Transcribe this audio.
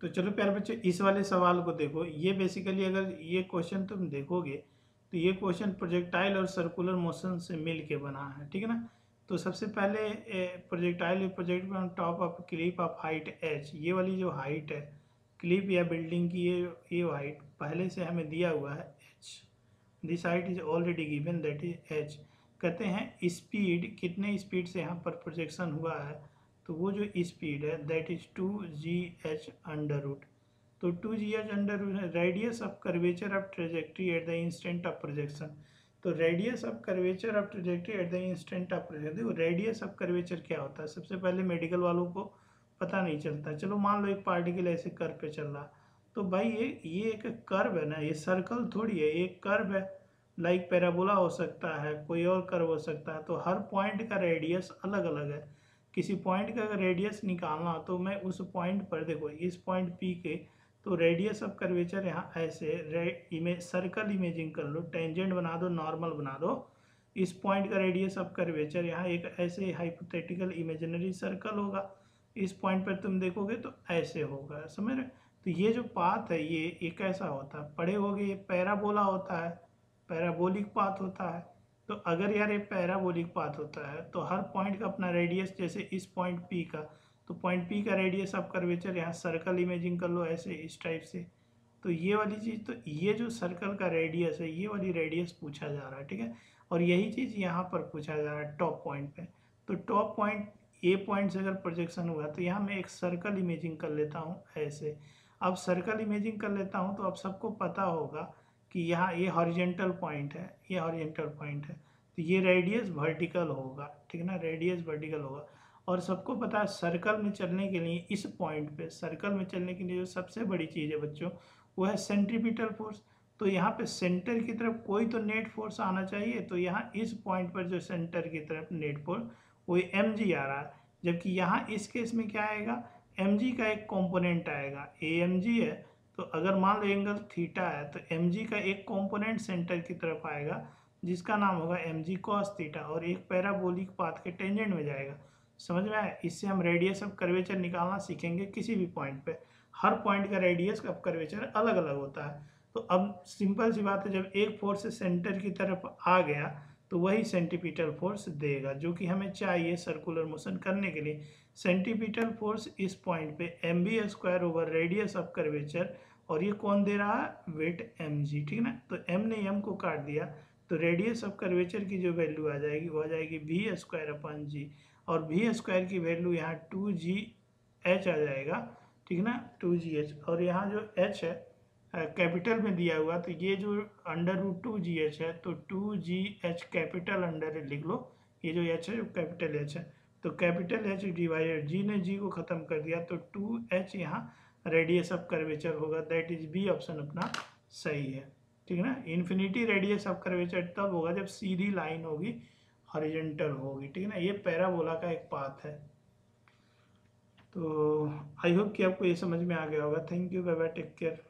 तो चलो प्यारे बच्चों, इस वाले सवाल को देखो। ये बेसिकली अगर ये क्वेश्चन तुम देखोगे तो ये क्वेश्चन प्रोजेक्टाइल और सर्कुलर मोशन से मिल के बना है, ठीक है ना? तो सबसे पहले projectile project on top of cliff of height H ये वाली जो हाइट है क्लिप या बिल्डिंग की ये ये हाइट पहले से हमें दिया हुआ है H this height is already given that is H कहते हैं स्पीड कितने स्पीड से यहाँ पर प्रोजेक्शन हुआ है? तो वो जो स्पीड है that is two G H under root तो two G H under root radius of curvature of trajectory at the instant of projection तो radius of curvature of trajectory at the instant of projection देखो radius of curvature क्या होता है? सबसे पहले medical वालों को पता नहीं चलता। चलो मान लो एक पार्टिकल ऐसे कर्व पे चल रहा तो भाई ये ये एक कर्व है ना, ये सर्कल थोड़ी है एक कर्व है। लाइक पैराबोला हो सकता है, कोई और कर्व हो सकता है। तो हर पॉइंट का रेडियस अलग अलग है। किसी पॉइंट का अगर रेडियस निकालना तो मैं उस पॉइंट पर देखो, इस पॉइंट पी के तो रेडियस ऑफ़ कर्वेचर यहाँ ऐसे इमेज सर्कल इमेजिंग कर लो टेंजेंट बना दो नॉर्मल बना दो, इस पॉइंट का रेडियस ऑफ़ कर्वेचर यहाँ एक ऐसे हाइपोथेटिकल इमेजिनरी सर्कल होगा, इस पॉइंट पर तुम देखोगे तो ऐसे होगा, समझ रहे तो ये जो पाथ है, ये, एक ऐसा होता है, पढ़े होगे, ये पैराबोला होता है पैराबोलिक पाथ होता है तो अगर यार ये पैराबोलिक पाथ होता है तो हर पॉइंट का अपना रेडियस जैसे इस पॉइंट पी का। तो पॉइंट पी का रेडियस आप कर्वेचर यहाँ सर्कल इमेजिंग कर लो ऐसे इस टाइप से। तो ये वाली चीज़ तो ये जो सर्कल का रेडियस है, ये वाली रेडियस पूछा जा रहा है, ठीक है? और यही चीज़ यहाँ पर पूछा जा रहा है टॉप पॉइंट पे। तो टॉप पॉइंट ए पॉइंट से अगर प्रोजेक्शन हुआ तो यहाँ मैं एक सर्कल इमेजिंग कर लेता हूँ ऐसे। अब सर्कल इमेजिंग कर लेता हूँ तो अब सबको पता होगा कि यहाँ ये हॉरिजेंटल पॉइंट है, ये हॉरिजेंटल पॉइंट है तो ये रेडियस वर्टिकल होगा, ठीक है ना? रेडियस वर्टिकल होगा। और सबको पता है सर्कल में चलने के लिए, इस पॉइंट पे सर्कल में चलने के लिए जो सबसे बड़ी चीज़ है बच्चों, वो है सेंट्रीपिटल फोर्स तो यहाँ पे सेंटर की तरफ़ कोई तो नेट फोर्स आना चाहिए तो यहाँ इस पॉइंट पर जो सेंटर की तरफ़ नेट फोर्स वो एम जी आ रहा है। जबकि यहाँ इस केस में क्या आएगा? एम जी का एक कॉम्पोनेंट आएगा। ए एम जी है तो अगर मान लो एंगल थीटा है तो एम का एक कॉम्पोनेंट सेंटर की तरफ़ आएगा, जिसका नाम होगा एम जी कॉस थीटा और एक पैराबोलिक पाथ के टेंजेंट में जाएगा। समझ में आया? इससे हम रेडियस ऑफ़ कर्वेचर निकालना सीखेंगे किसी भी पॉइंट पे। हर पॉइंट का रेडियस ऑफ़ कर्वेचर अलग अलग होता है। तो अब सिंपल सी बात है, जब एक फोर्स सेंटर की तरफ़ आ गया तो वही सेंटीपीटल फोर्स देगा, जो कि हमें चाहिए सर्कुलर मोशन करने के लिए। सेंटीपीटल फोर्स इस पॉइंट पे M B square over radius of curvature और ये कौन दे रहा है? वेट एम जी ठीक ना? तो एम ने एम को काट दिया तो रेडियस ऑफ़ कर्वेचर की जो वैल्यू आ जाएगी, वो आ जाएगी वी स्क्वायर अपन जी और वी स्क्वायर की वैल्यू यहाँ टू जी एच आ जाएगा, ठीक ना? टू जी एच और यहाँ जो एच है कैपिटल में दिया हुआ तो ये जो under root two G H है तो two G H capital under लिख लो, ये जो एच है जो कैपिटल एच है। तो कैपिटल एच डिवाइडेड, जी ने जी को ख़त्म कर दिया तो टू एच यहाँ रेडियस ऑफ़ कर्वेचर होगा, दैट इज़ बी ऑप्शन अपना सही है। ठीक है ना? इन्फिनिटी रेडियस ऑफ़ कर्वेचर तब होगा जब सीधी लाइन होगी हॉरिजेंटल होगी। ठीक है ना? ये पैराबोला का एक पाथ है। तो आई होप कि आपको ये समझ में आ गया होगा। Thank you bye bye take care.